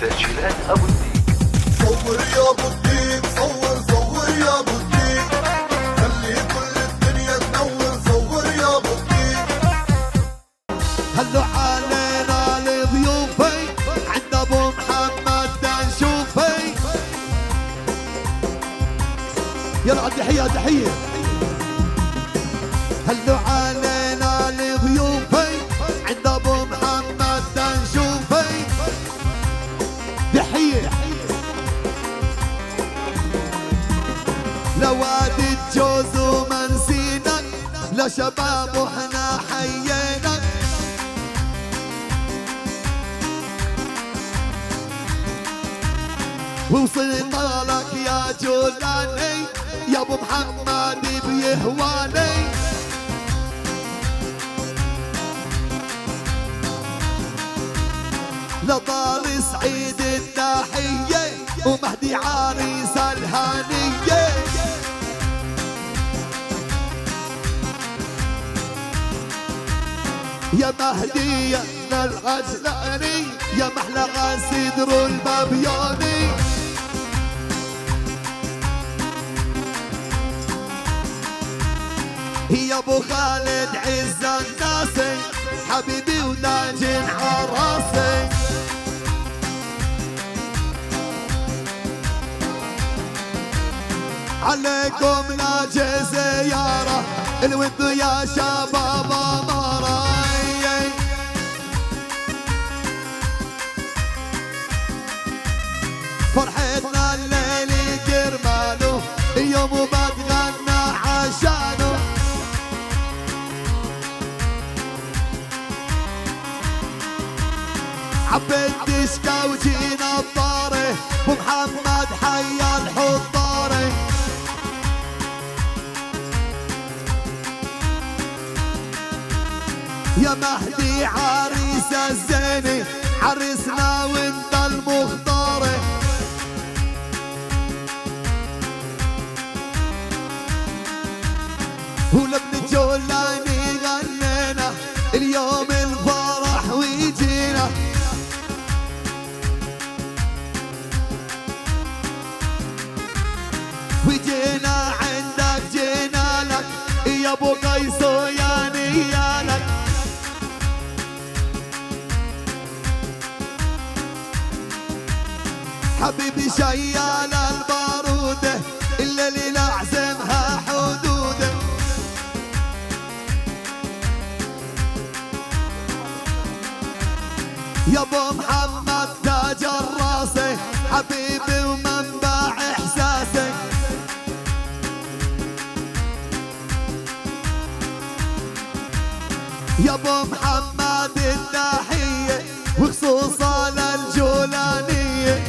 تسجيلات أبو الدين. صور يا أبو الدين. صور صور يا ابو الدين خلي كل الدنيا تنور صور يا أبو الدين. هلو علينا لضيوفي عند ابو محمد نشوفي يلا تحية تحية. هلو لوادي الجوز وما نسينا لا شباب وإحنا حيينا وصلنا لك يا جولاني يا ابو محمد بيهواني. لطال سعيد التحية ومهدي عريس الهانية يا مهدي يا الغزلاني يا محلى غسدر البابياني يا أبو خالد عز الناسي حبيبي ولاجن عراسي عليكم لا زيارة الود يا شباب أمارة. فرحتنا الليل كرمانه يوم بتغنى عشانه. عبيت دشكا وجينا الطاري ومحمد حيا الحضاري يا مهدي عريس الزيني عرسنا جولاني غنينا اليوم الفرح وجينا عندك يا نيالك حبيبي شيال البارودة الليل يا أبو محمد تاج الراسي حبيبي ومنبع إحساسي. يا أبو محمد التحية وخصوصا للجولانية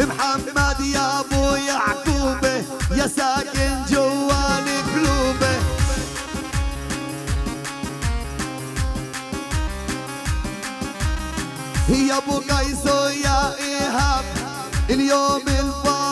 محمد يا أبو يعقوب يا ساكن يا ابو قيس ويا ايهاب اليوم وجاب